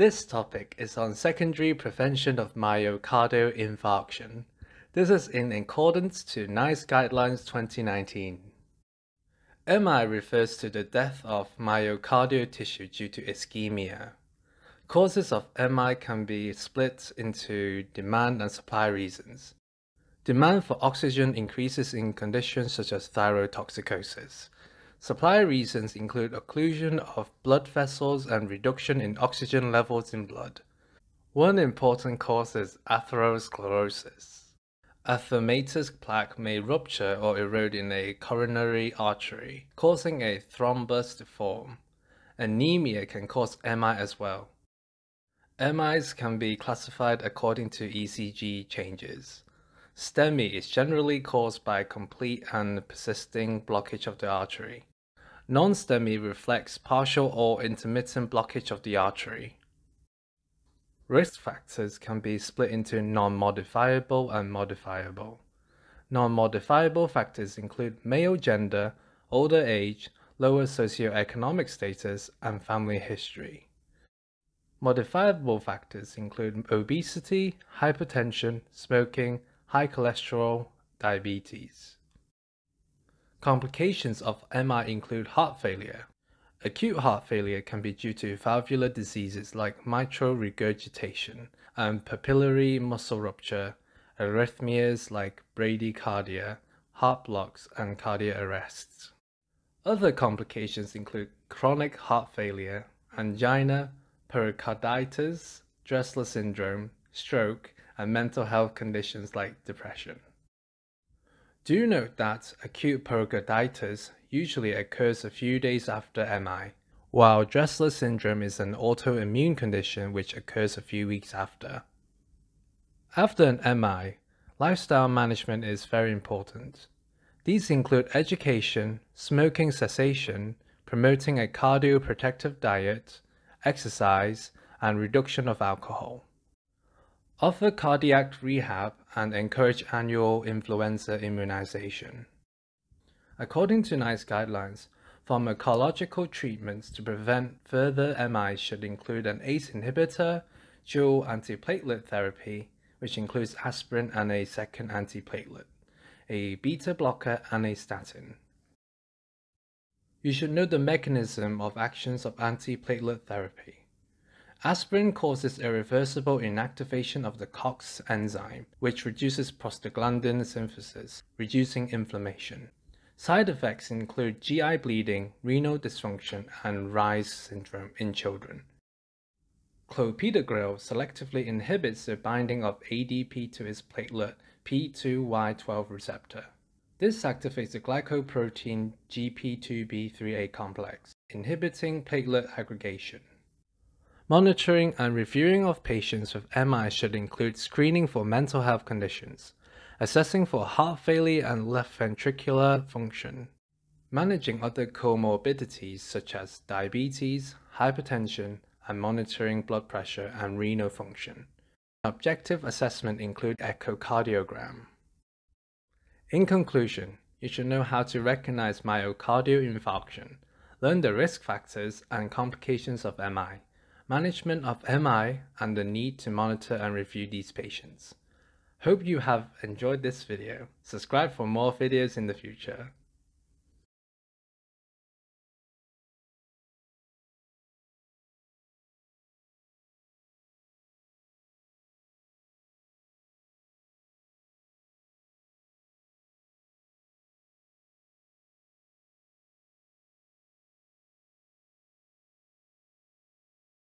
This topic is on secondary prevention of myocardial infarction. This is in accordance to NICE Guidelines 2019. MI refers to the death of myocardial tissue due to ischemia. Causes of MI can be split into demand and supply reasons. Demand for oxygen increases in conditions such as thyrotoxicosis. Supply reasons include occlusion of blood vessels and reduction in oxygen levels in blood. One important cause is atherosclerosis. Atheromatous plaque may rupture or erode in a coronary artery, causing a thrombus to form. Anemia can cause MI as well. MIs can be classified according to ECG changes. STEMI is generally caused by complete and persisting blockage of the artery. Non-STEMI reflects partial or intermittent blockage of the artery. Risk factors can be split into non-modifiable and modifiable. Non-modifiable factors include male gender, older age, lower socioeconomic status, and family history. Modifiable factors include obesity, hypertension, smoking, high cholesterol, diabetes. Complications of MI include heart failure. Acute heart failure can be due to valvular diseases like mitral regurgitation and papillary muscle rupture, arrhythmias like bradycardia, heart blocks, and cardiac arrests. Other complications include chronic heart failure, angina, pericarditis, Dressler syndrome, stroke, and mental health conditions like depression. Do note that acute pericarditis usually occurs a few days after MI, while Dressler syndrome is an autoimmune condition which occurs a few weeks after. After an MI, lifestyle management is very important. These include education, smoking cessation, promoting a cardioprotective diet, exercise, and reduction of alcohol. Offer cardiac rehab and encourage annual influenza immunization. According to NICE guidelines, pharmacological treatments to prevent further MI should include an ACE inhibitor, dual antiplatelet therapy, which includes aspirin and a second antiplatelet, a beta blocker and a statin. You should know the mechanism of actions of antiplatelet therapy. Aspirin causes irreversible inactivation of the COX enzyme, which reduces prostaglandin synthesis, reducing inflammation. Side effects include GI bleeding, renal dysfunction, and Reye's syndrome in children. Clopidogrel selectively inhibits the binding of ADP to its platelet P2Y12 receptor. This activates the glycoprotein GP2B3A complex, inhibiting platelet aggregation. Monitoring and reviewing of patients with MI should include screening for mental health conditions, assessing for heart failure and left ventricular function, managing other comorbidities such as diabetes, hypertension, and monitoring blood pressure and renal function. Objective assessment include echocardiogram. In conclusion, you should know how to recognize myocardial infarction, learn the risk factors and complications of MI, management of MI, and the need to monitor and review these patients. Hope you have enjoyed this video. Subscribe for more videos in the future.